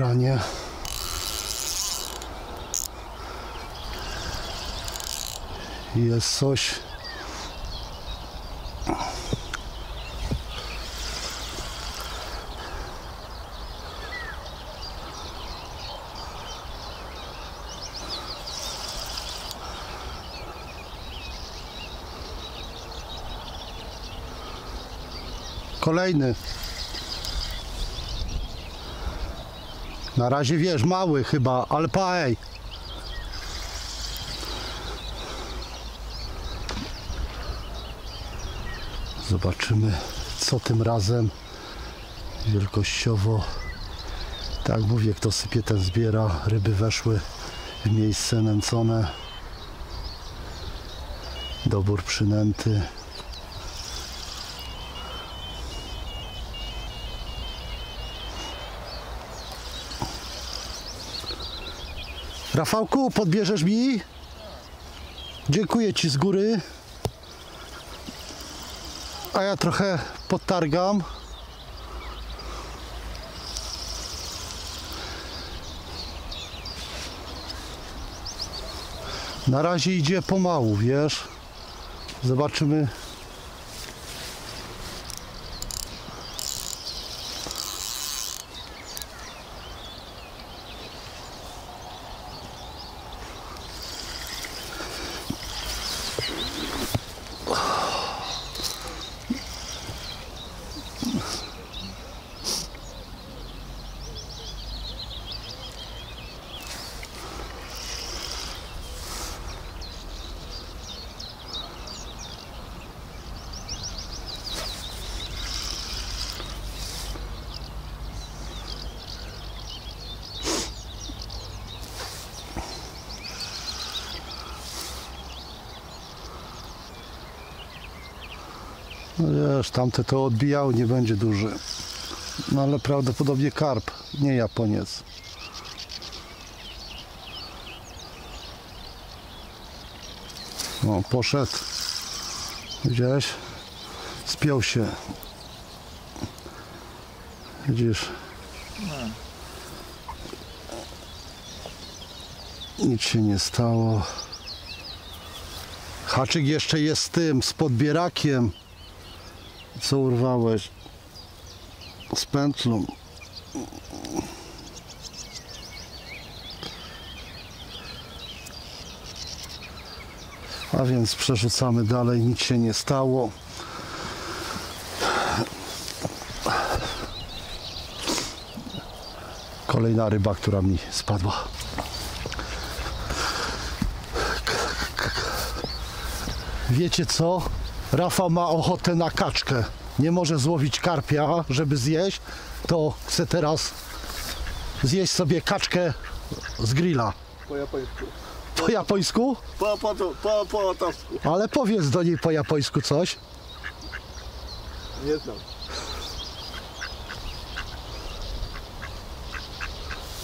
branie. Jest coś. Kolejny. Na razie wiesz, mały chyba, ale pa ej. Zobaczymy, co tym razem wielkościowo. Tak mówię, kto sypie, ten zbiera. Ryby weszły w miejsce nęcone. Dobór przynęty. Rafałku, podbierzesz mi? Dziękuję Ci z góry. A ja trochę podtargam. Na razie idzie pomału, wiesz. Zobaczymy. No wiesz, tamte to odbijał, nie będzie duży. No ale prawdopodobnie karp, nie Japoniec. O, poszedł. Widziałeś? Spiął się. Widzisz? Nic się nie stało. Haczyk jeszcze jest z tym, z podbierakiem. Co urwałeś? Z pętlą. A więc przerzucamy dalej, nic się nie stało. Kolejna ryba, która mi spadła. Wiecie co? Rafał ma ochotę na kaczkę. Nie może złowić karpia, żeby zjeść, to chce teraz zjeść sobie kaczkę z grilla. Po japońsku. Po japońsku? Po, po, po, po łotowsku. Ale powiedz do niej po japońsku coś. Nie znam.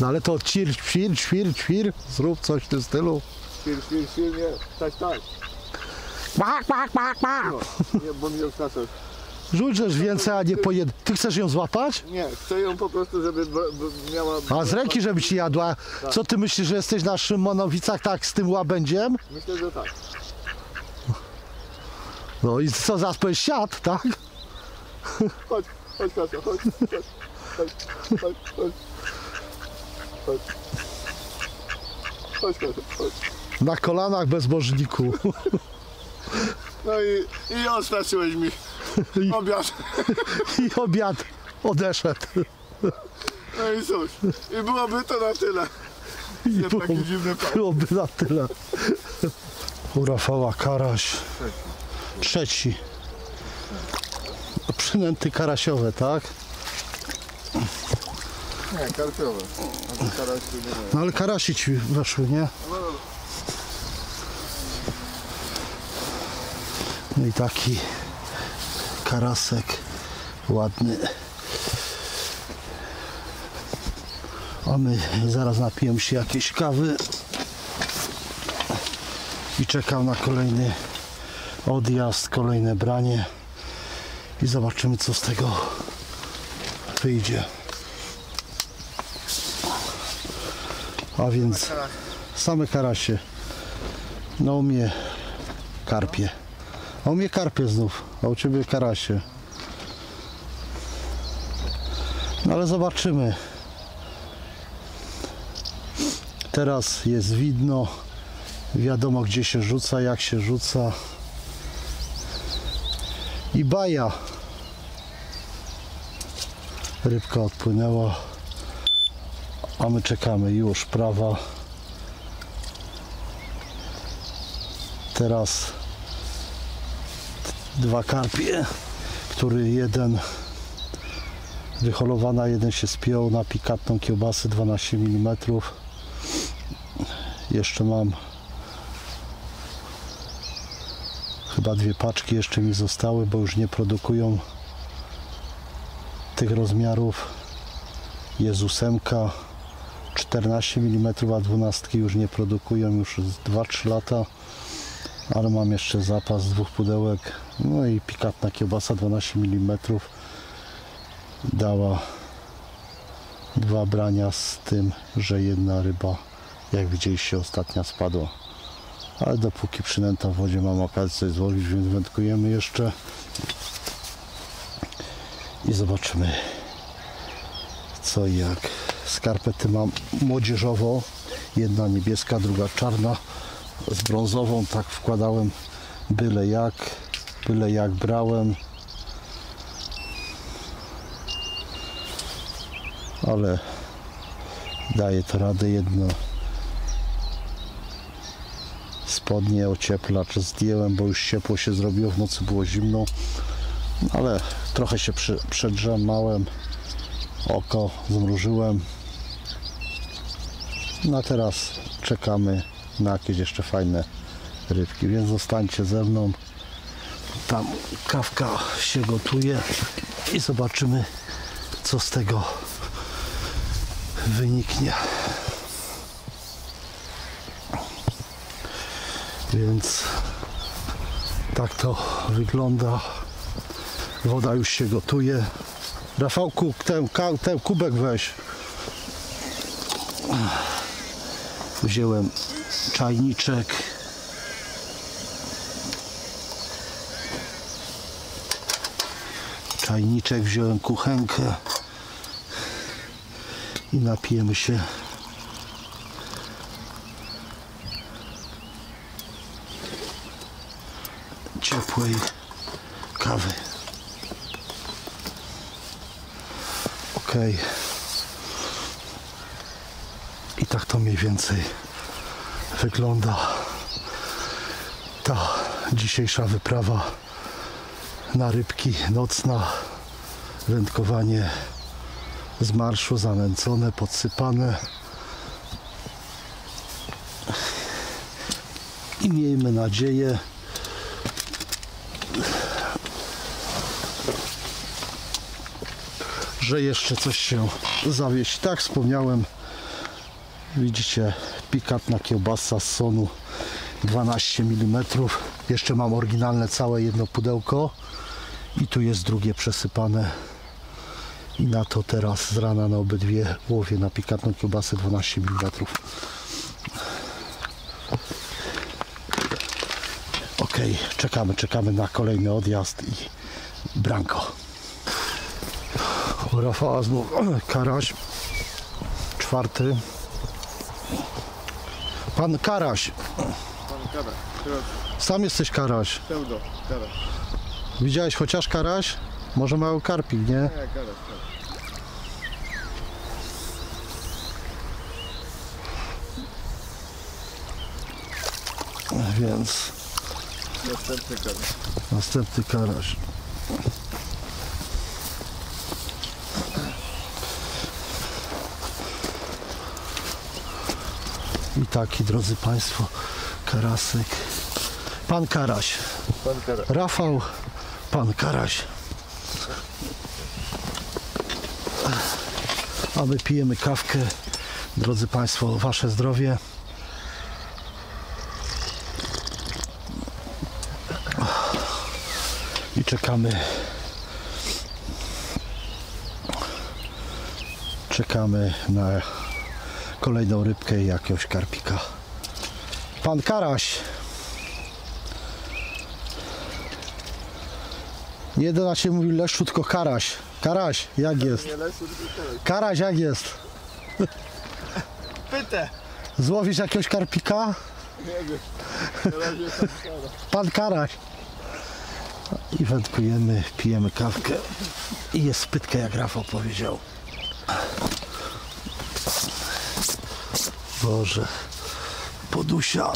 No ale to ćwir, ćwir, ćwir, ćwir. Zrób coś w tym stylu. Świr, świr, świr, nie. Tak, tak. Mak, mak, mak. No, nie, bo mi ją skaczesz. Rzućesz więcej, a nie po jed... Ty chcesz ją złapać? Nie, chcę ją po prostu, żeby b, miała... A z ręki, żeby ci jadła. Co ty myślisz, że jesteś na Szymonowicach tak z tym łabędziem? Myślę, że tak. No i co, zaraz powiesz siad, tak? Chodź, chodź Kasia, chodź, chodź, chodź, chodź, chodź. Chodź. Chodź Kasia, chodź. Na kolanach bezbożniku. No i, i ostraciłeś mi I, obiad. I obiad odeszedł. No i cóż, i byłoby to na tyle. I było, taki dziwny pan. byłoby na tyle. U Rafała Karaś. Trzeci. Przynęty karasiowe, tak? Nie, karpiowe. A to No ale karasi ci weszły, nie? No i taki karasek ładny. A my zaraz napijemy się jakiejś kawy i czekam na kolejny odjazd, kolejne branie i zobaczymy co z tego wyjdzie. A więc same karasie. No mnie karpie. A u mnie karpie znów, a u ciebie karasie. No ale zobaczymy. Teraz jest widno. Wiadomo gdzie się rzuca, jak się rzuca. I baja. Rybka odpłynęła. A my czekamy już, prawa. Teraz dwa karpie, który jeden wyholowana, jeden się spiął na pikantną kiełbasę 12 mm. Jeszcze mam chyba dwie paczki jeszcze mi zostały, bo już nie produkują tych rozmiarów. Jest ósemka 14 mm, a 12 już nie produkują już z 2-3 lata. Ale mam jeszcze zapas dwóch pudełek. No i pikantna kiełbasa 12 mm dała dwa brania z tym, że jedna ryba, jak widzieliście, ostatnia spadła. Ale dopóki przynęta w wodzie mam okazję coś złowić, więc wędkujemy jeszcze i zobaczymy co i jak. Skarpety mam młodzieżowo, jedna niebieska, druga czarna z brązową, tak wkładałem byle jak, byle jak brałem. Ale daje to radę jedno spodnie ocieplacz zdjąłem, bo już ciepło się zrobiło, w nocy było zimno, ale trochę się przedrzemałem, oko zmrużyłem. No a teraz czekamy na jakieś jeszcze fajne rybki, więc zostańcie ze mną. Tam kawka się gotuje i zobaczymy co z tego wyniknie. Więc tak to wygląda. Woda już się gotuje. Rafałku, ten, ten kubek weź. Wziąłem czajniczek. Czajniczek, wziąłem kuchenkę i napijemy się ciepłej kawy. Ok. I tak to mniej więcej wygląda ta dzisiejsza wyprawa na rybki nocna. Wędkowanie z marszu zanęcone, podsypane. I miejmy nadzieję, że jeszcze coś się zawieść. Tak wspomniałem, widzicie, pikantna kiełbasa z sonu 12 mm. Jeszcze mam oryginalne całe jedno pudełko i tu jest drugie przesypane. I na to teraz z rana na obydwie łowię na pikantną kiełbasę 12 mm. Ok, czekamy, czekamy na kolejny odjazd i branko. Rafała znów Karaś. Czwarty. Pan Karaś. Pan Kara, teraz Sam jesteś Karaś. pseudo, Kara. Widziałeś chociaż Karaś? Może mały karpik, nie? Nie, Kara, Kara. Więc Następny Kara. następny Karaś. I taki, drodzy Państwo, Karasek. Pan Karaś. Pan Kara. Rafał, pan Karaś. A my pijemy kawkę. Drodzy Państwo, Wasze zdrowie. I czekamy. Czekamy na kolejną rybkę i jakiegoś karpika. Pan Karaś. Nie do nas się mówi Leszczu, tylko Karaś. Karaś, jak jest? Karaś, jak jest? Pytę! Złowisz jakiegoś karpika? Nie wiem. Pan Karaś. I wędkujemy, pijemy kawkę i jest spytka, jak Rafał powiedział. Boże, podusia.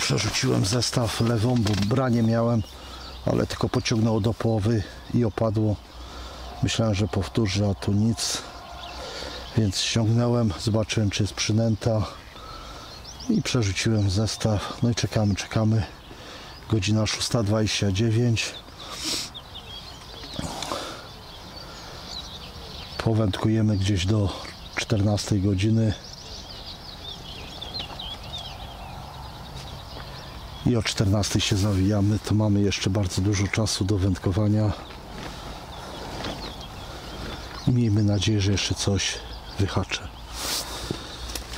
Przerzuciłem zestaw lewą, bo branie miałem, ale tylko pociągnęło do połowy i opadło. Myślałem, że powtórzę, a tu nic. Więc ściągnąłem, zobaczyłem czy jest przynęta i przerzuciłem zestaw. No i czekamy, czekamy. Godzina 6.29. Powędkujemy gdzieś do 14 godziny. I o 14 się zawijamy, to mamy jeszcze bardzo dużo czasu do wędkowania. I miejmy nadzieję, że jeszcze coś wyhaczę.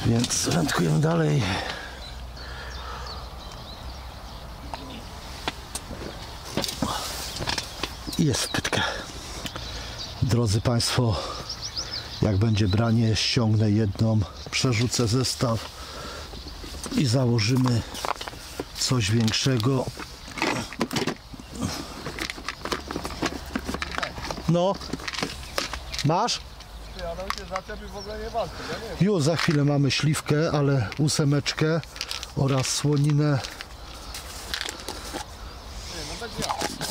Więc wędkujemy dalej. I jest wpytka. Drodzy Państwo, jak będzie branie, ściągnę jedną, przerzucę zestaw i założymy coś większego. No, masz? Już za chwilę mamy śliwkę, ale ósemeczkę oraz słoninę.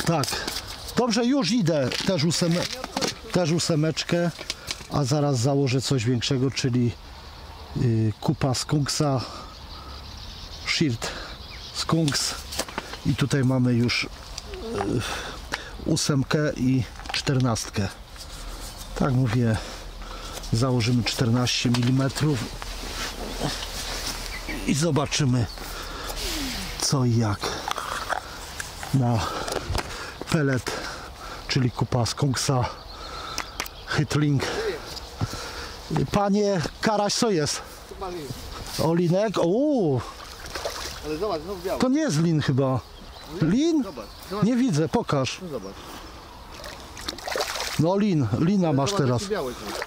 Tak. Dobrze, już idę. Też, óseme, też ósemeczkę, a zaraz założę coś większego, czyli y, kupa skunksa, shirt skunks i tutaj mamy już y, ósemkę i czternastkę. Tak mówię, założymy 14 mm i zobaczymy co i jak na pelet, czyli kupa skunksa Hitling. Panie Karaś, co jest? Olinek? Uuu, Ale zobacz, znów biały. to nie jest lin chyba. Lin? Zobacz, zobacz, Nie widzę, pokaż. no zobacz. No lin, lina masz teraz.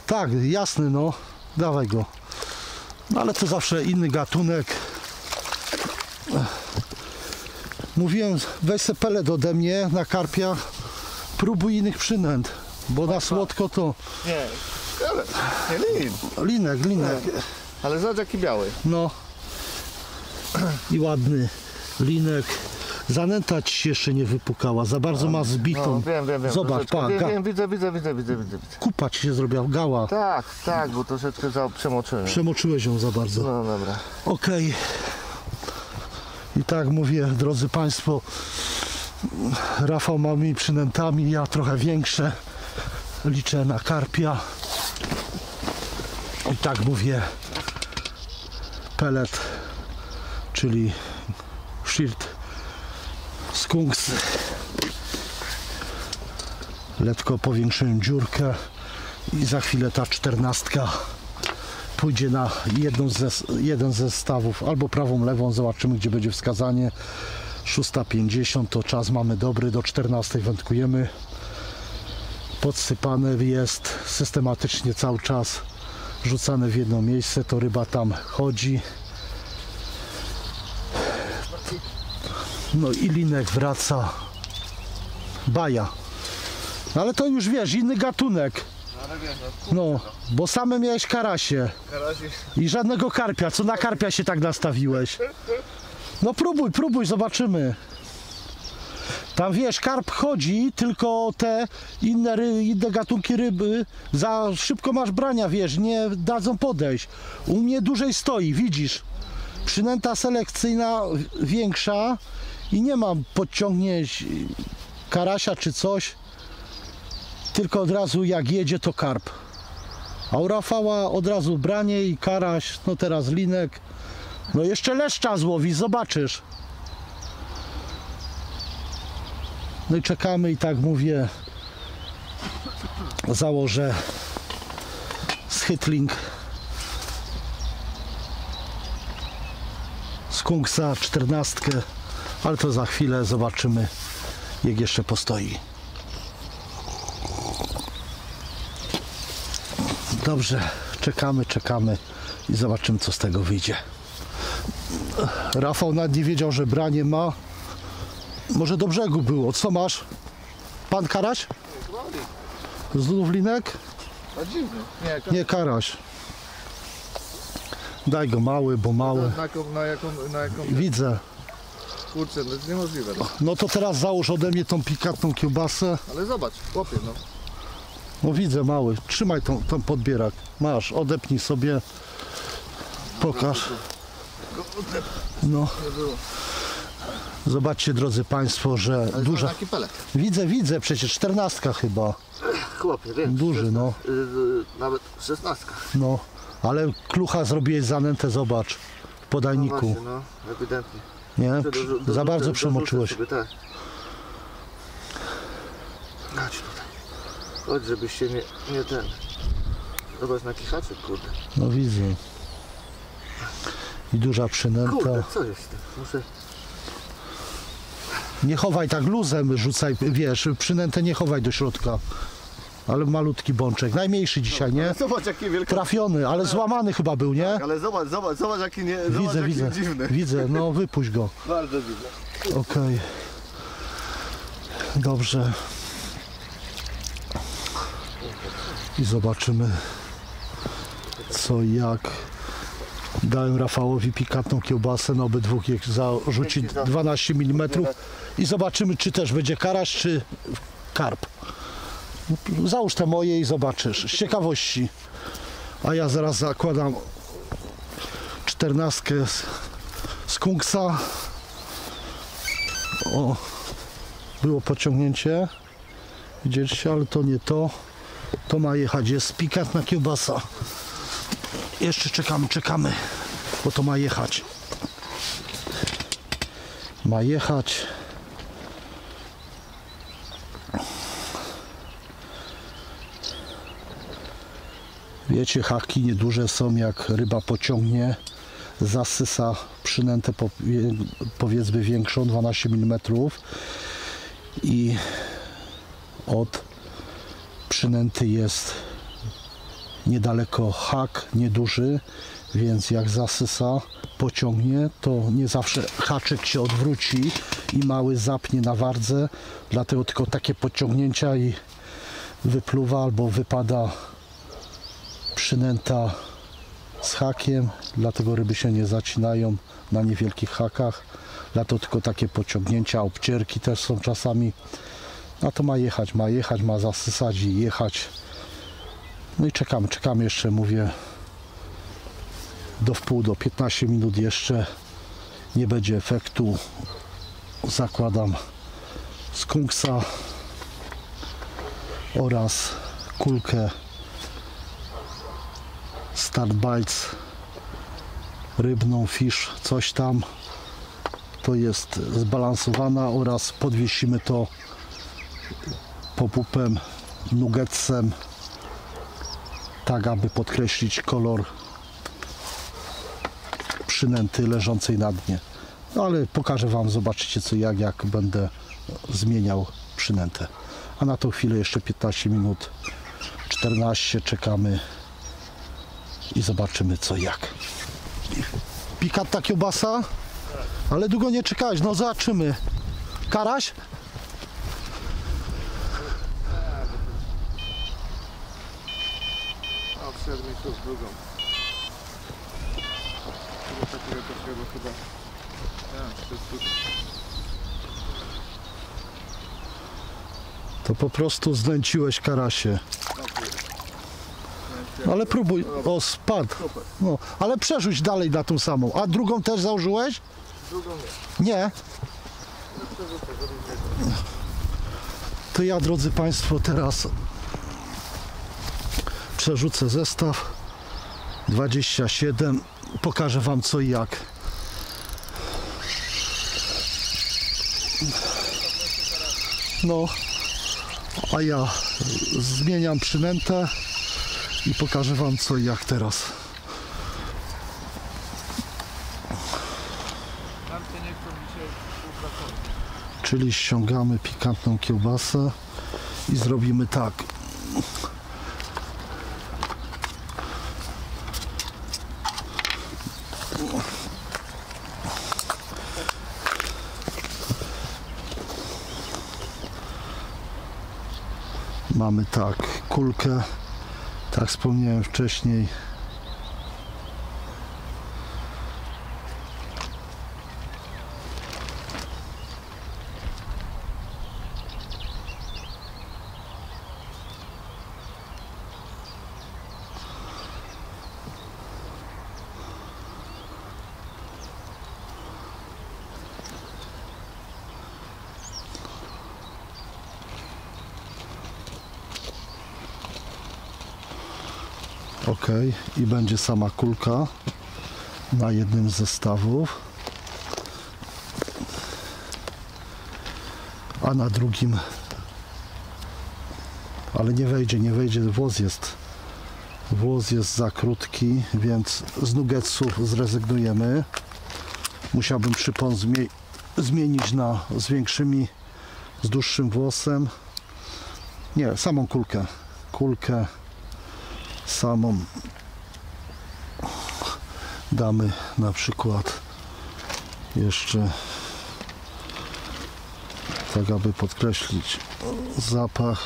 Tak, jasny, no. Dawaj go. No ale to zawsze inny gatunek. Mówiłem, weź se pelet ode mnie na karpia. Próbuj innych przynęt. Bo na słodko to Nie, ale nie lin. linek, linek. Ale zobacz jaki biały. No. I ładny linek. Zanęta ci się jeszcze nie wypukała. Za bardzo ma No, zbitą. wiem, wiem, wiem. Zobacz, troszeczkę. pa, wiem, ga, wiem, widzę, widzę, widzę, widzę, widzę. widzę. kupa ci się zrobiła, gała. Tak, tak, bo troszeczkę za przemoczyłem. Przemoczyłeś ją za bardzo. No dobra. Okej. I tak mówię, drodzy Państwo, Rafał małymi przynętami, ja trochę większe. Liczę na karpia. I tak mówię, pelet, czyli shirt skunks. Letko powiększyłem dziurkę i za chwilę ta czternastka pójdzie na jedną ze, jeden ze stawów, albo prawą, lewą, zobaczymy gdzie będzie wskazanie. 6.50 to czas mamy dobry, do 14 wędkujemy. Podsypane jest systematycznie cały czas, rzucane w jedno miejsce, to ryba tam chodzi. No i linek wraca. Baja. Ale to już wiesz, inny gatunek. No, bo same miałeś karasie. I żadnego karpia. Co na karpia się tak nastawiłeś? No próbuj, próbuj, zobaczymy. Tam wiesz, karp chodzi, tylko te inne, ry, inne gatunki ryby za szybko masz brania, wiesz, nie dadzą podejść. U mnie dłużej stoi, widzisz. Przynęta selekcyjna większa i nie mam podciągnięć karasia czy coś. Tylko od razu jak jedzie to karp. A u Rafała od razu branie i karaś, no teraz linek. No jeszcze leszcza złowi, zobaczysz. No i czekamy i tak mówię. założę schytling skunksa 14, ale to za chwilę zobaczymy jak jeszcze postoi. Dobrze, czekamy, czekamy i zobaczymy co z tego wyjdzie. Rafał nawet nie wiedział, że branie ma. Może do brzegu było. Co masz? Pan Karaś? Z Lublinek? Nie, Karaś. Daj go mały, bo mały. na, jaką, na jaką, na jaką, Widzę. kurczę, no jest niemożliwe. No. No to teraz załóż ode mnie tą pikantną kiełbasę. Ale zobacz, chłopie, no. No widzę mały. Trzymaj tą, tą podbierak. Masz, odepnij sobie. Pokaż. No. Zobaczcie drodzy Państwo, że duża. Taki pelek. Widzę, widzę, przecież czternastka chyba. Chłopie, wiem. Duży, no. nawet szesnastka. No. Ale klucha zrobiłeś zanętę, zobacz. W podajniku. no, ewidentnie. Nie? Za bardzo przemoczyłeś. Sobie, tak. Chodź tutaj. Chodź, żebyś się nie, nie ten... Zobacz na kichaczek, kurde. No widzę. I duża przynęta. Kurde, co jest? Muszę... Nie chowaj tak luzem, rzucaj, wiesz, przynętę nie chowaj do środka. Ale malutki bączek, najmniejszy dzisiaj, nie? Zobacz jaki wielki... Trafiony, ale złamany chyba był, nie? Ale zobacz, zobacz, zobacz jaki nie... Zobacz, Widzę, jaki widzę, dziwny. widzę, no wypuść go. Bardzo dziwny. Okej. Dobrze. I zobaczymy co jak. Dałem Rafałowi pikantną kiełbasę na obydwóch jak zarzuci 12 mm i zobaczymy czy też będzie karaś czy karp. Załóż te moje i zobaczysz. Z ciekawości. A ja zaraz zakładam czternastkę z, z kunksa. O, było pociągnięcie. Widzieliście, ale to nie to. To ma jechać. Jest pikantna kiełbasa. Jeszcze czekamy, czekamy, bo to ma jechać. Ma jechać. Wiecie, haki nieduże są, jak ryba pociągnie, zasysa przynętę po, powiedzmy większą, 12 mm i od przynęty jest niedaleko hak, nieduży, więc jak zasysa, pociągnie, to nie zawsze haczyk się odwróci i mały zapnie na wardze, dlatego tylko takie pociągnięcia i wypluwa albo wypada przynęta z hakiem, dlatego ryby się nie zacinają na niewielkich hakach, dlatego tylko takie pociągnięcia, obcierki też są czasami, a to ma jechać, ma jechać, ma zasysać i jechać. No i czekamy, czekamy jeszcze, mówię, do wpół, do 15 minut jeszcze. Nie będzie efektu. Zakładam skunksa oraz kulkę Start Bites. Rybną, fish, coś tam. To jest zbalansowana oraz podwiesimy to popupem, nuggetsem tak aby podkreślić kolor przynęty leżącej na dnie. No ale pokażę Wam, zobaczycie co jak, jak będę zmieniał przynętę. A na tą chwilę jeszcze 15 minut, 14 czekamy i zobaczymy co jak. Pikanta kiełbasa? Ale długo nie czekałeś, no zobaczymy. Karaś? A wszedł mi tu z drugą. Tego takiego takiego chyba. Nie, to jest tu. To po prostu znęciłeś karasie. Ale próbuj. O, spadł. No, ale przerzuć dalej na tą samą. A drugą też założyłeś? Drugą nie. Nie. To ja, drodzy Państwo, teraz przerzucę zestaw 27. Pokażę Wam co i jak. No, A ja zmieniam przynętę i pokażę Wam co i jak teraz. Czyli ściągamy pikantną kiełbasę i zrobimy tak. Mamy tak, kulkę, tak wspomniałem wcześniej. Ok, i będzie sama kulka na jednym z zestawów, a na drugim, ale nie wejdzie, nie wejdzie, włos jest, włos jest za krótki, więc z nuggetsów zrezygnujemy. Musiałbym przypon zmie- zmienić na z większymi, z dłuższym włosem. Nie, samą kulkę, kulkę samą. Damy na przykład jeszcze tak aby podkreślić zapach.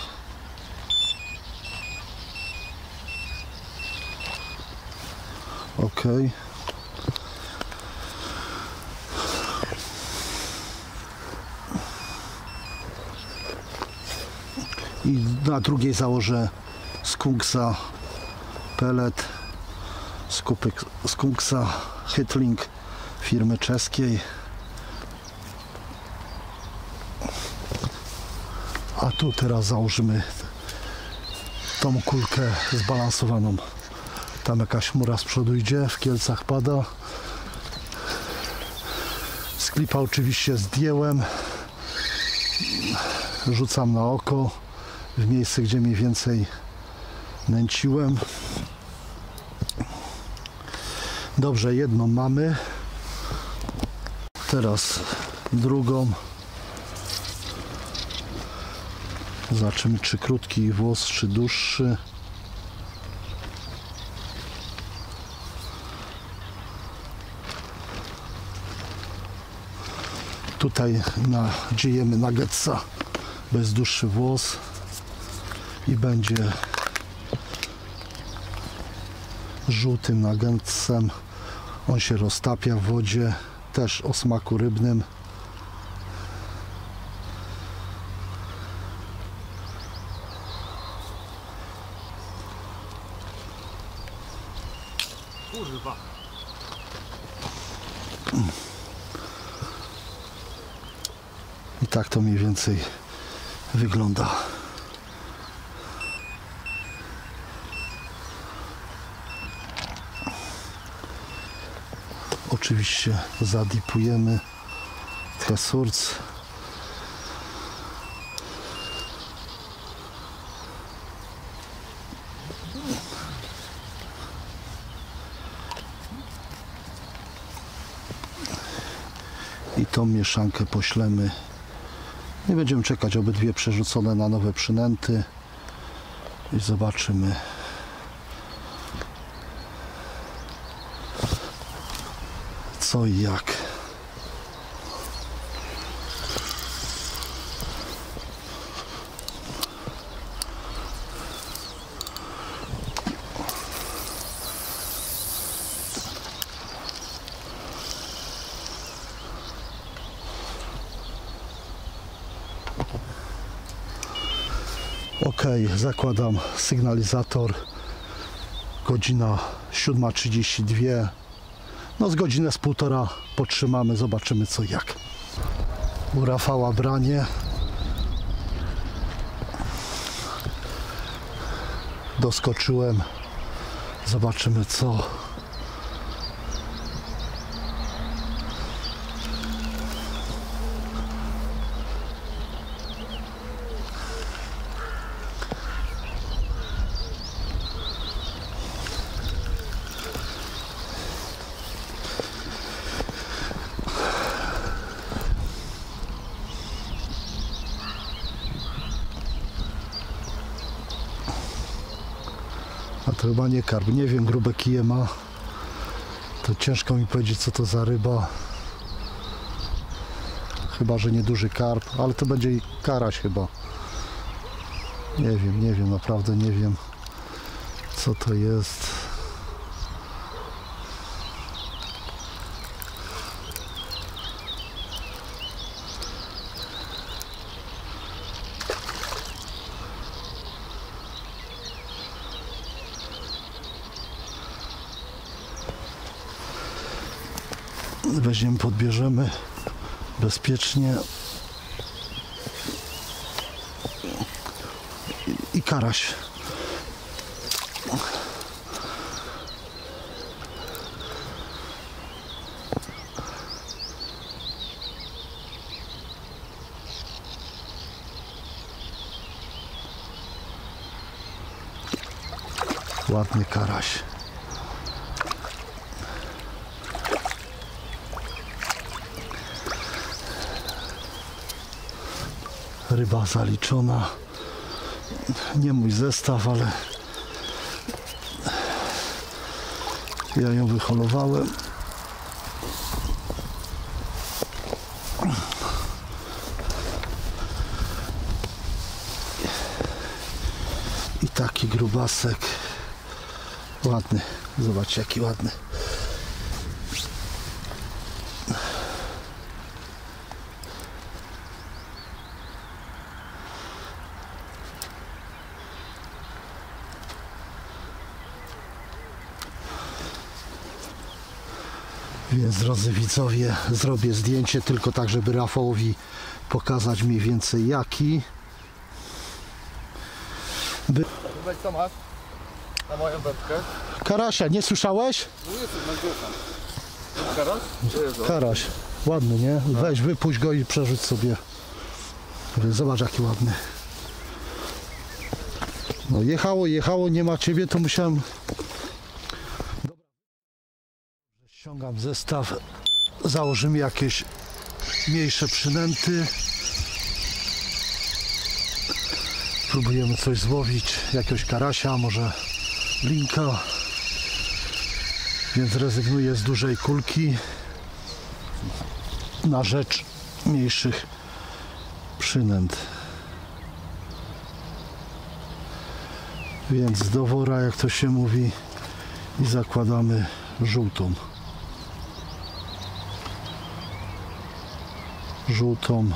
Ok i na drugiej założę skunksa pelet skupek skunksa Hitling firmy czeskiej. A tu teraz założymy tą kulkę zbalansowaną. Tam jakaś chmura z przodu idzie w Kielcach pada. Z klipa oczywiście zdjęłem. Rzucam na oko w miejsce gdzie mniej więcej nęciłem Dobrze, jedną mamy. Teraz drugą. Zobaczymy, czy krótki włos, czy dłuższy. Tutaj nadziejemy nuggetsa bez dłuższy włos i będzie żółtym nuggetsem. On się roztapia w wodzie, też o smaku rybnym. Kurwa. I tak to mniej więcej wygląda. Oczywiście zadipujemy tresurc. I tą mieszankę poślemy nie będziemy czekać obydwie przerzucone na nowe przynęty i zobaczymy co i jak. Ok, zakładam sygnalizator. Godzina 7.32. No z godzinę z półtora potrzymamy, zobaczymy co jak. U Rafała branie. Doskoczyłem. Zobaczymy co. chyba nie karp. Nie wiem, grube kije ma. To ciężko mi powiedzieć, co to za ryba. Chyba, że nieduży karp, ale to będzie i karaś chyba. Nie wiem, nie wiem, naprawdę nie wiem, co to jest. Podbierzemy bezpiecznie. I karaś. Ładny karaś. Ryba zaliczona. Nie mój zestaw, ale ja ją wyholowałem. I taki grubasek. Ładny. Zobaczcie jaki ładny. Więc drodzy widzowie, zrobię zdjęcie tylko tak, żeby Rafałowi pokazać mniej więcej jaki. Weź co masz? Na moją wędkę. Karasia, nie słyszałeś? No? Gdzie jest on? Karaś, ładny, nie? Weź, wypuść go i przerzuć sobie. Zobacz jaki ładny. No jechało, jechało, nie ma ciebie, to musiałem... Dobra. Zestaw, założymy jakieś mniejsze przynęty. Próbujemy coś złowić, jakiegoś karasia, może linka. Więc rezygnuję z dużej kulki na rzecz mniejszych przynęt. Więc do wora, jak to się mówi, i zakładamy żółtą. Żółtą.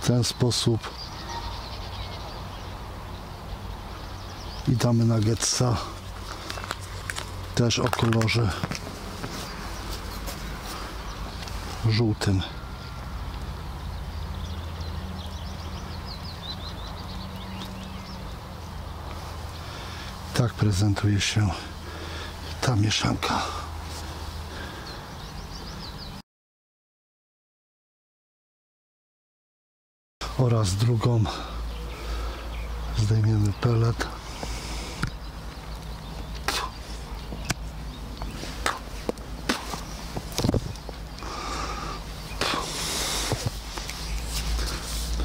w ten sposób. I damy nuggetsa też o kolorze żółtym tak prezentuje się ta mieszanka. Oraz drugą zdejmiemy pelet.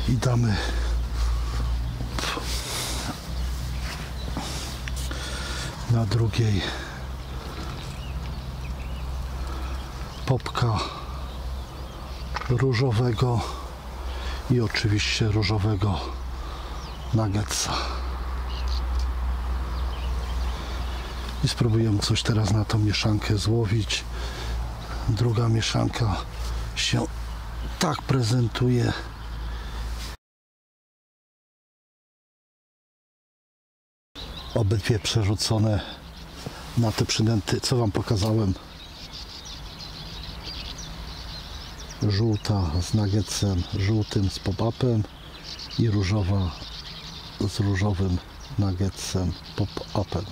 I damy na drugiej popka różowego i oczywiście różowego nuggetsa. I spróbujemy coś teraz na tą mieszankę złowić. Druga mieszanka się tak prezentuje. Obydwie przerzucone na te przynęty, co Wam pokazałem. żółta z nuggetsem żółtym z pop-upem i różowa z różowym nuggetsem pop-upem.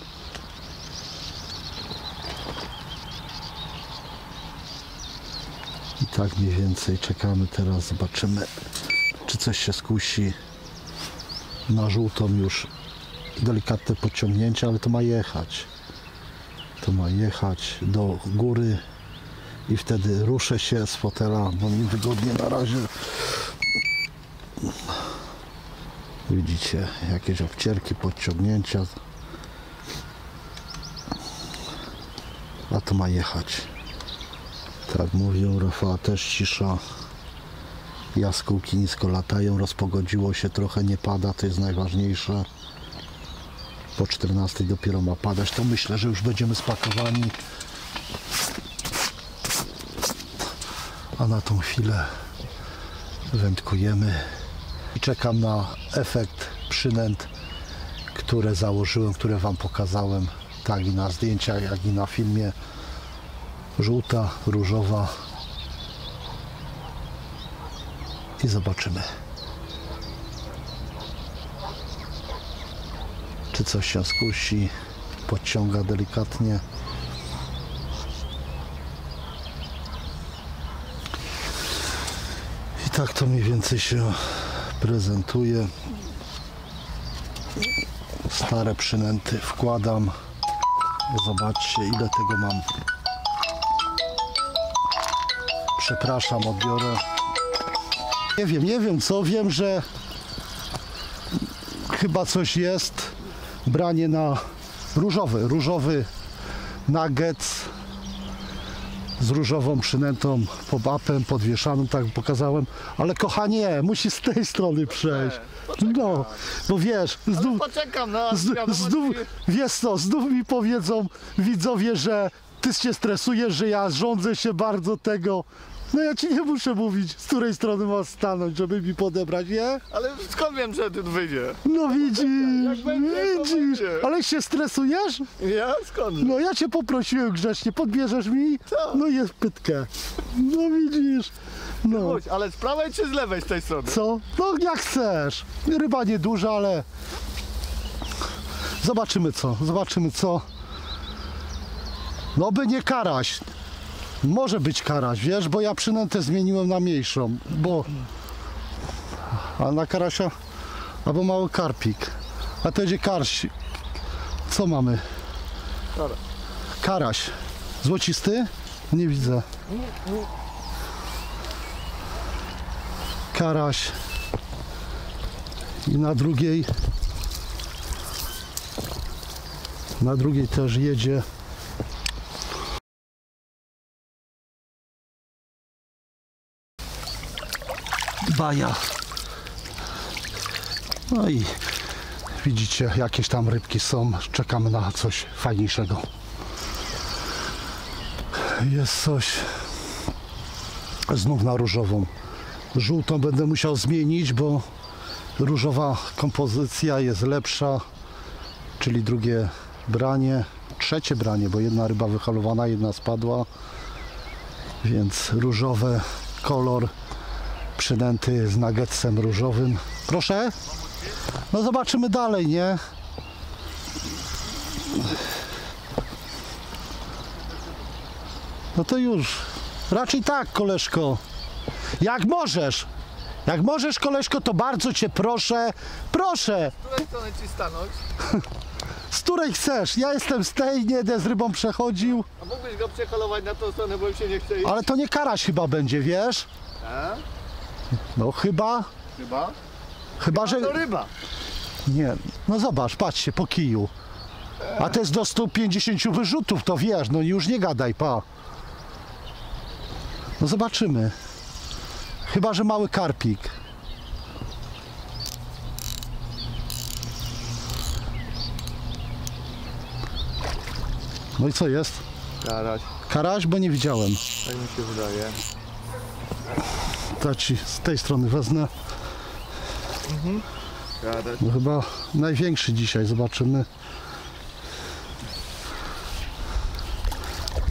I tak mniej więcej czekamy teraz, zobaczymy czy coś się skusi. Na żółtą już delikatne pociągnięcie, ale to ma jechać. To ma jechać do góry i wtedy ruszę się z fotela, bo mi wygodnie na razie. Widzicie, jakieś obcierki, podciągnięcia. A to ma jechać. Tak mówią, Rafała też cisza. Jaskółki nisko latają, rozpogodziło się trochę, nie pada, to jest najważniejsze. Po 14 dopiero ma padać, to myślę, że już będziemy spakowani. A na tą chwilę wędkujemy i czekam na efekt przynęt, które założyłem, które Wam pokazałem, tak i na zdjęciach, jak i na filmie. Żółta, różowa i zobaczymy. Czy coś się skusi, podciąga delikatnie. I tak to mniej więcej się prezentuje. Stare przynęty wkładam. Zobaczcie ile tego mam. Przepraszam, odbiorę. Nie wiem, nie wiem co, wiem, że chyba coś jest. Branie na różowy, różowy nuggets z różową przynętą pop-upem podwieszaną, tak pokazałem. Ale kochanie, musi z tej strony przejść. No, bo wiesz, znów, Poczekam na z, znów, wiesz co, znów mi powiedzą widzowie, że ty się stresujesz, że ja rządzę się bardzo tego. No ja ci nie muszę mówić, z której strony mam stanąć, żeby mi podebrać, nie? Ale skąd wiem, że ty wyjdzie? No widzisz, widzisz, ale się stresujesz? Ja? Skąd? No ja cię poprosiłem grzecznie, podbierzesz mi? Co? No jest pytkę. No widzisz, no. Chodź, ale z prawej czy z lewej z tej strony? Co? No jak chcesz. Ryba nieduża, ale zobaczymy co, zobaczymy co. No by nie karaś. Może być karaś, wiesz, bo ja przynętę zmieniłem na mniejszą, bo a na karasia albo mały karpik. A to będzie karś. Co mamy? Karaś. Karaś. Złocisty? Nie widzę. Karaś. I na drugiej na drugiej też jedzie baja. No i widzicie, jakieś tam rybki są. Czekamy na coś fajniejszego. Jest coś znów na różową. Żółtą będę musiał zmienić, bo różowa kompozycja jest lepsza, czyli drugie branie, trzecie branie, bo jedna ryba wyholowana, jedna spadła, więc różowe kolor przynęty z nuggetsem różowym. Proszę? No zobaczymy dalej, nie? No to już. Raczej tak, koleżko. Jak możesz. Jak możesz, koleżko, to bardzo cię proszę. Proszę. Z której strony ci stanąć? Z której chcesz? Ja jestem z tej, nie będę z rybą przechodził. A mógłbyś go przekolować na tą stronę, bo mi się nie chce iść? Ale to nie karaś chyba będzie, wiesz? A? No chyba. Chyba? Chyba, że... To ryba. Nie. No zobacz, patrzcie, po kiju. A to jest do 150 wyrzutów, to wiesz, no już nie gadaj, pa. No zobaczymy. Chyba, że mały karpik. No i co jest? Karaś, Karaś, bo nie widziałem. tak mi się wydaje. To ci z tej strony wezmę. Karaś. No chyba największy dzisiaj, zobaczymy.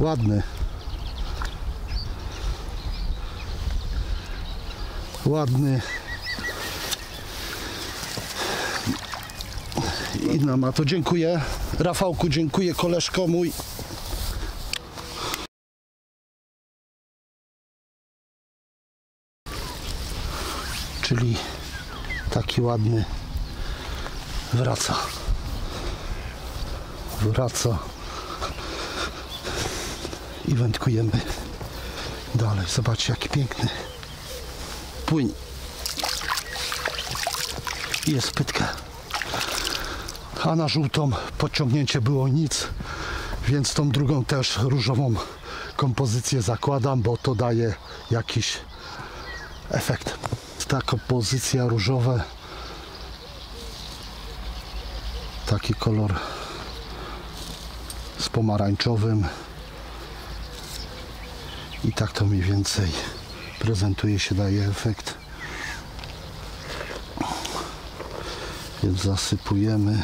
Ładny. Ładny. Inna ma to dziękuję. Rafałku, dziękuję koleżko mój. Czyli taki ładny wraca. Wraca. I wędkujemy dalej. Zobaczcie jaki piękny płyń. I Jest pytka. A na żółtą podciągnięcie było nic, więc tą drugą też różową kompozycję zakładam, bo to daje jakiś efekt. Ta kompozycja różowa, taki kolor z pomarańczowym i tak to mniej więcej prezentuje się, daje efekt. Więc zasypujemy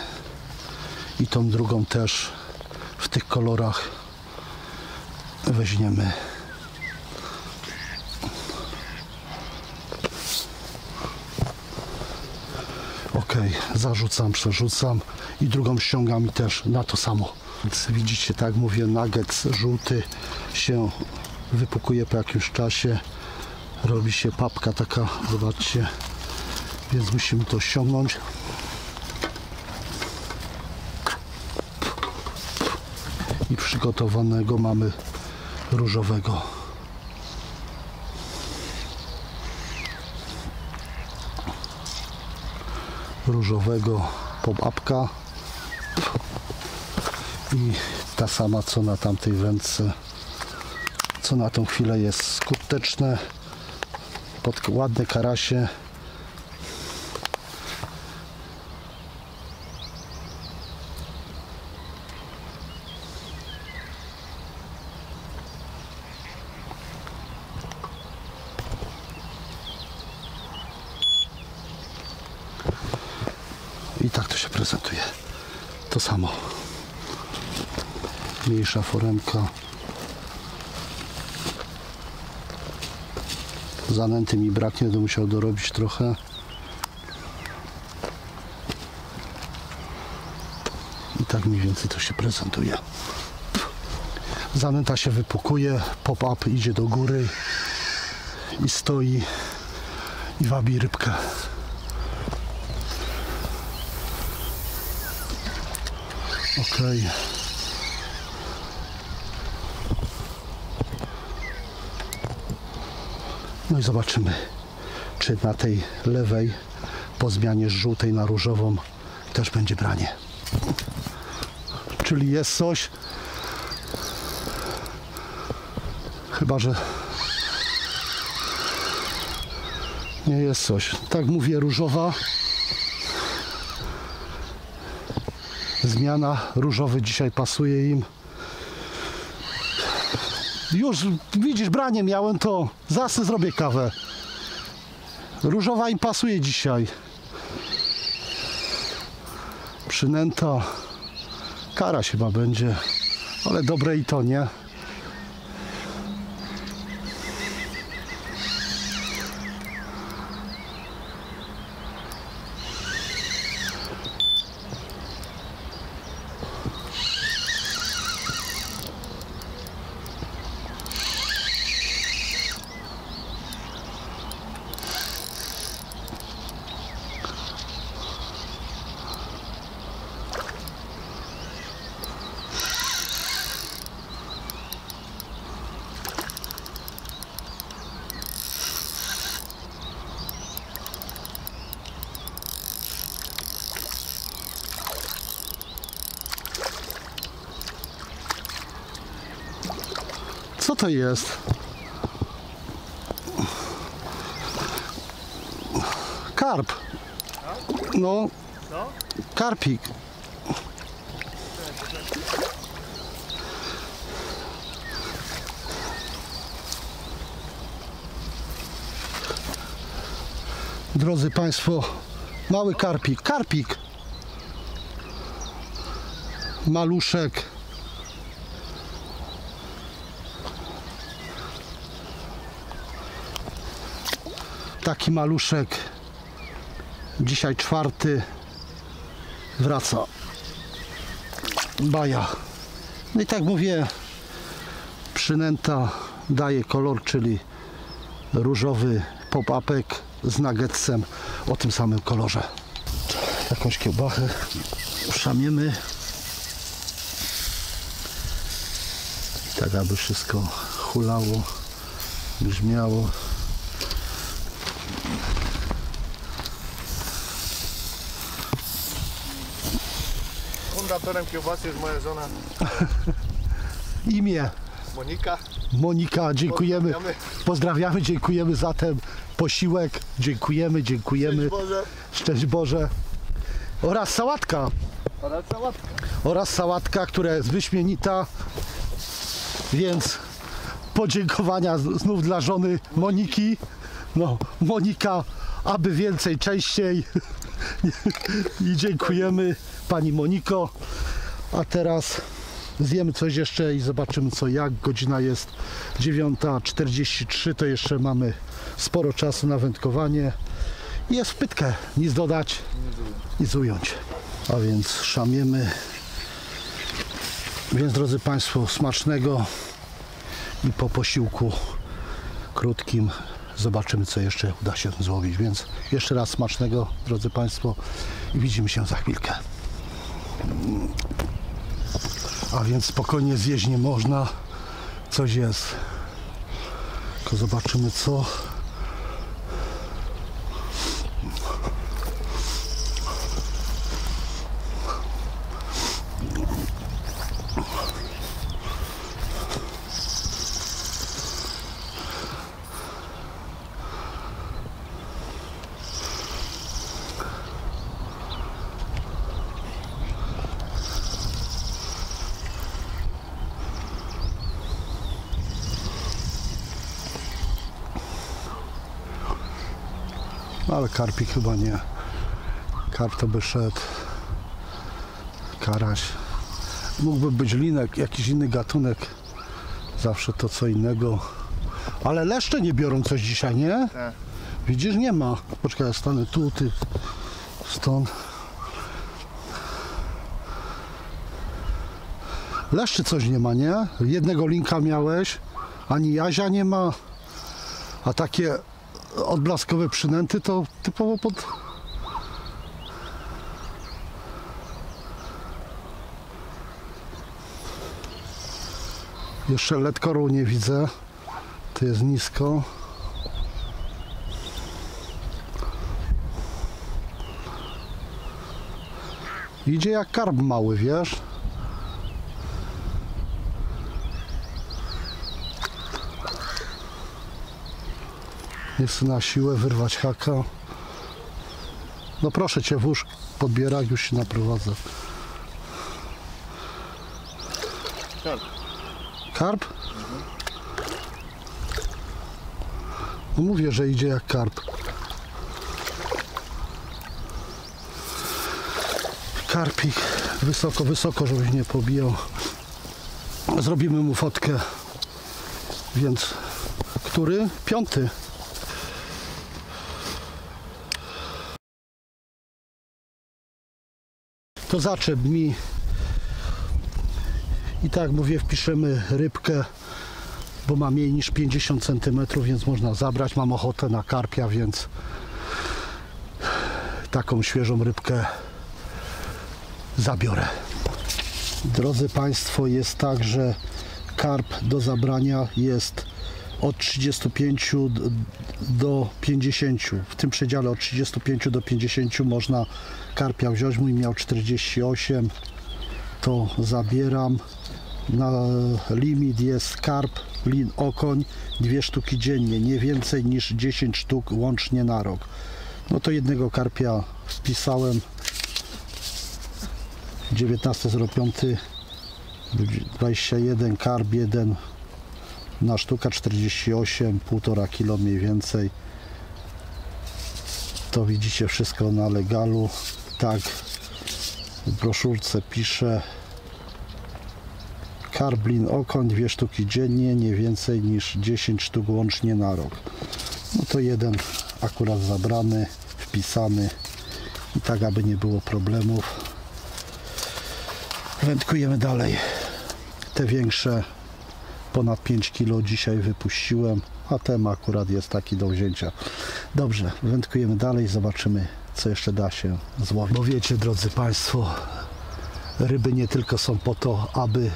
i tą drugą też w tych kolorach weźmiemy. Ok, zarzucam, przerzucam i drugą ściągam i też na to samo. Więc widzicie, tak mówię, nuggets żółty się wypukuje po jakimś czasie. Robi się papka taka, zobaczcie. Więc musimy to ściągnąć. I przygotowanego mamy różowego. Różowego pop-upka i ta sama co na tamtej wędce co na tą chwilę jest skuteczne. Pod ładne karasie i tak to się prezentuje to samo mniejsza foremka zanęty mi braknie, będę musiał dorobić trochę. I tak mniej więcej to się prezentuje. Zanęta się wypukuje pop-up idzie do góry i stoi i wabi rybkę. Okej No i zobaczymy, czy na tej lewej po zmianie żółtej na różową też będzie branie. Czyli jest coś. Chyba, że nie jest coś. Tak mówię, różowa. Zmiana różowy dzisiaj pasuje im. Już widzisz, branie miałem to. Zasy zrobię kawę. Różowa im pasuje dzisiaj. Przynęta. Kara chyba będzie. Ale dobre i to nie. To jest? Karp. No, karpik. Drodzy Państwo, mały karpik. Karpik. Maluszek. Taki maluszek. Dzisiaj czwarty. Wraca. Baja. No i tak mówię, przynęta daje kolor, czyli różowy pop-upek z nuggetsem o tym samym kolorze. Jakąś kiełbachę szamiemy. Tak aby wszystko hulało, brzmiało. Fundatorem kiełbasy jest moja żona Imię Monika. Monika, dziękujemy. Pozdrawiamy. Pozdrawiamy, dziękujemy za ten posiłek. Dziękujemy, dziękujemy. Boże. Szczęść Boże. Oraz sałatka. Oraz sałatka. Oraz sałatka, która jest wyśmienita. Więc podziękowania znów dla żony Moniki. No, Monika, aby więcej, częściej. I dziękujemy Pani Moniko. A teraz zjemy coś jeszcze i zobaczymy co jak. Godzina jest 9.43, to jeszcze mamy sporo czasu na wędkowanie. Jest w pytkę, nic dodać, nic ująć. A więc szamiemy. Więc drodzy Państwo, smacznego i po posiłku krótkim zobaczymy co jeszcze uda się złowić. Więc jeszcze raz smacznego drodzy Państwo i widzimy się za chwilkę. A więc spokojnie zjeść nie można. Coś jest. Tylko zobaczymy co. karpik chyba nie. Karp to by szedł. Karaś. Mógłby być linek, jakiś inny gatunek. Zawsze to co innego. Ale leszcze nie biorą coś dzisiaj, nie? Tak. Widzisz, nie ma. Poczekaj, ja stanę tu, ty stąd. Leszczy coś nie ma, nie? Jednego linka miałeś, ani jazia nie ma. A takie odblaskowe przynęty to typowo pod... Jeszcze letkoru nie widzę. To jest nisko. Idzie jak karp mały, wiesz? Nie chcę na siłę wyrwać haka. No proszę cię, włóż podbierak, już się naprowadzę. Karp. Karp? No mówię, że idzie jak karp. Karpik wysoko, wysoko, żebyś nie pobijał. Zrobimy mu fotkę. Więc który? Piąty. To zaczep mi i tak mówię, wpiszemy rybkę, bo ma mniej niż 50 cm, więc można zabrać. Mam ochotę na karpia, więc taką świeżą rybkę zabiorę. Drodzy Państwo, jest tak, że karp do zabrania jest od 35 d- do 50. W tym przedziale od 35 do 50 można karpia wziąć. Mój miał 48 to zabieram. Na limit jest karp, lin, okoń, dwie sztuki dziennie, nie więcej niż 10 sztuk łącznie na rok. No to jednego karpia wpisałem 19.05 21 karp 1 na sztuka 48 1,5 kg mniej więcej to widzicie wszystko na legalu tak w broszurce pisze karblin okoń, dwie sztuki dziennie, nie więcej niż 10 sztuk łącznie na rok. No to jeden akurat zabrany, wpisany i tak aby nie było problemów. Wędkujemy dalej. Te większe ponad 5 kg dzisiaj wypuściłem, a ten akurat jest taki do wzięcia. Dobrze, wędkujemy dalej, zobaczymy co jeszcze da się złowić. Bo wiecie drodzy Państwo, ryby nie tylko są po to, aby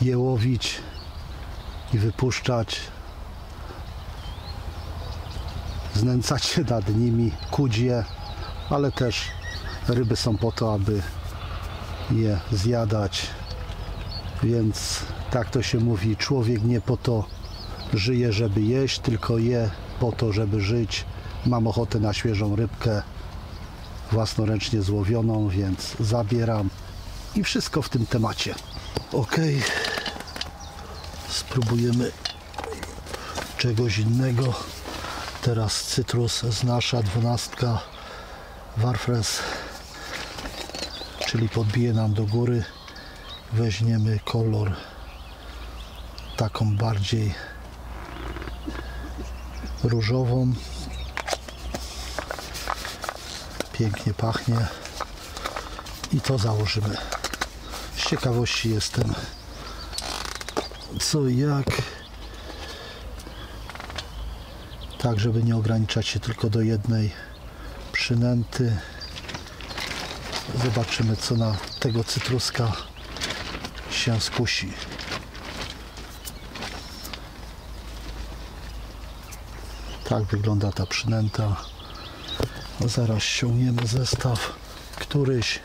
je łowić i wypuszczać. Znęcać się nad nimi, kuć je, ale też ryby są po to, aby je zjadać. Więc tak to się mówi, człowiek nie po to żyje, żeby jeść, tylko je po to, żeby żyć. Mam ochotę na świeżą rybkę, własnoręcznie złowioną, więc zabieram i wszystko w tym temacie. Ok, spróbujemy czegoś innego. Teraz cytrus z nasza dwunastka Warfres, czyli podbije nam do góry. Weźmiemy kolor taką bardziej różową. Pięknie pachnie. I to założymy. Z ciekawości jestem co i jak. Tak, żeby nie ograniczać się tylko do jednej przynęty. Zobaczymy co na tego cytruska się skusi. Tak wygląda ta przynęta. No zaraz ściągniemy zestaw któryś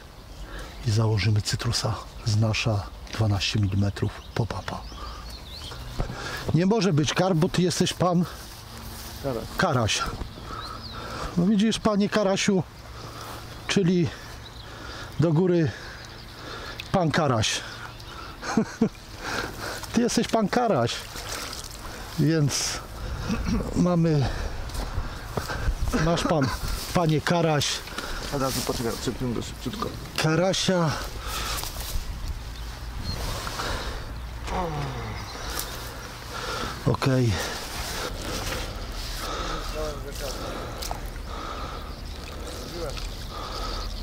i założymy cytrusa z nasza 12 mm popapa. Nie może być karp, bo ty jesteś pan Karaś. Karaś. No widzisz, panie Karasiu, czyli do góry pan Karaś. Ty jesteś pan Karaś, więc mamy, masz pan, panie Karaś, A razu poczekaj, przepnę go szybciutko. Karasia. Okej.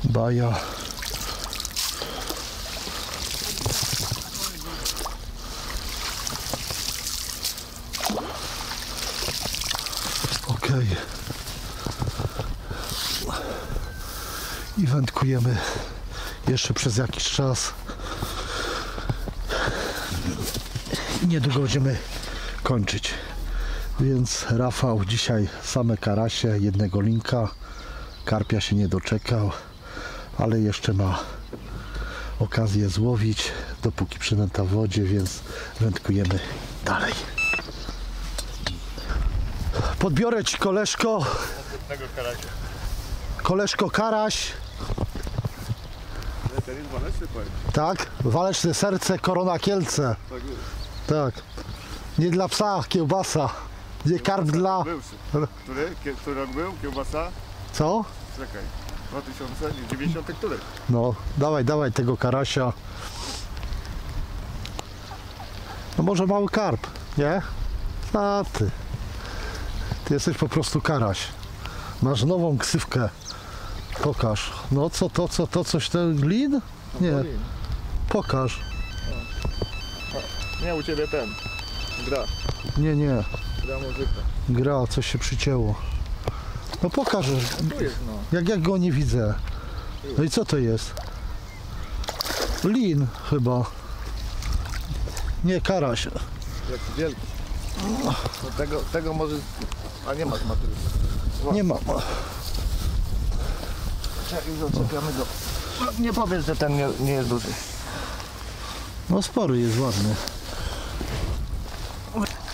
Baja. I wędkujemy jeszcze przez jakiś czas. I niedługo będziemy kończyć. Więc Rafał dzisiaj same karasie, jednego linka. Karpia się nie doczekał, ale jeszcze ma okazję złowić, dopóki przynęta w wodzie, więc wędkujemy dalej. Podbiorę ci koleżko, koleżko Karaś. Ten jest waleczny powiem. Tak, waleczne serce, korona Kielce. Tak jest. Tak. Nie dla psa, kiełbasa. Nie karp dla... Który? Który rok był? Kiełbasa? Co? Czekaj. 2000, nie, 90 który? No, dawaj, dawaj tego karasia. No może mały karp, nie? A ty. Ty jesteś po prostu karaś. Masz nową ksywkę. Pokaż. No co to, co to, coś ten glin? Nie, pokaż. Nie, u ciebie ten. Gra. Nie, nie. Gra muzyka. Gra, coś się przycięło. No pokaż, Tu jest no. jak ja go nie widzę. No i co to jest? Lin chyba. Nie, karaś. Jaki wielki. No tego, tego może... A nie masz materiału. Nie ma. Czekaj, już odczepiamy go. Nie powiesz, że ten nie, nie jest duży. No spory jest ładny.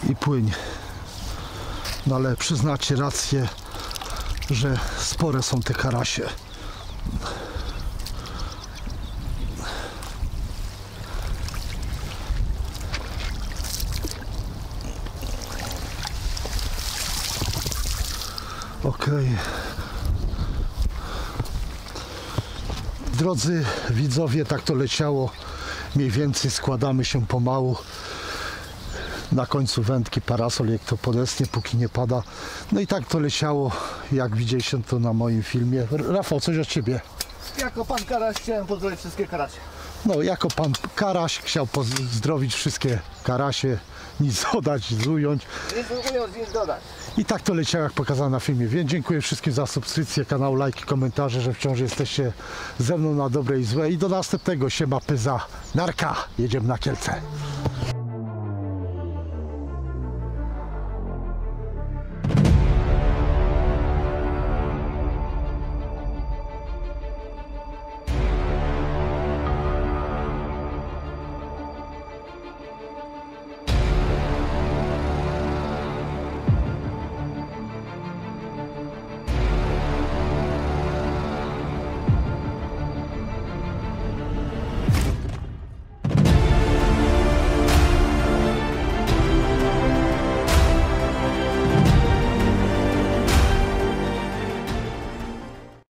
I płyń. No ale przyznacie rację, że spore są te karasie. Okej. Drodzy widzowie, tak to leciało. Mniej więcej składamy się pomału. Na końcu wędki parasol, jak to podesnie, póki nie pada. No i tak to leciało, jak widzieliście to na moim filmie. Rafał, coś od Ciebie. Jako pan Karaś chciałem pozdrowić wszystkie karasie. No, jako pan Karaś chciał pozdrowić wszystkie karasie, nic dodać, nic ująć. Nic ująć, nic dodać. I tak to leciało, jak pokazano na filmie. Więc dziękuję wszystkim za subskrypcję kanału, lajki, komentarze, że wciąż jesteście ze mną na dobre i złe. I do następnego. Siema Pyza. Narka. Jedziemy na Kielce.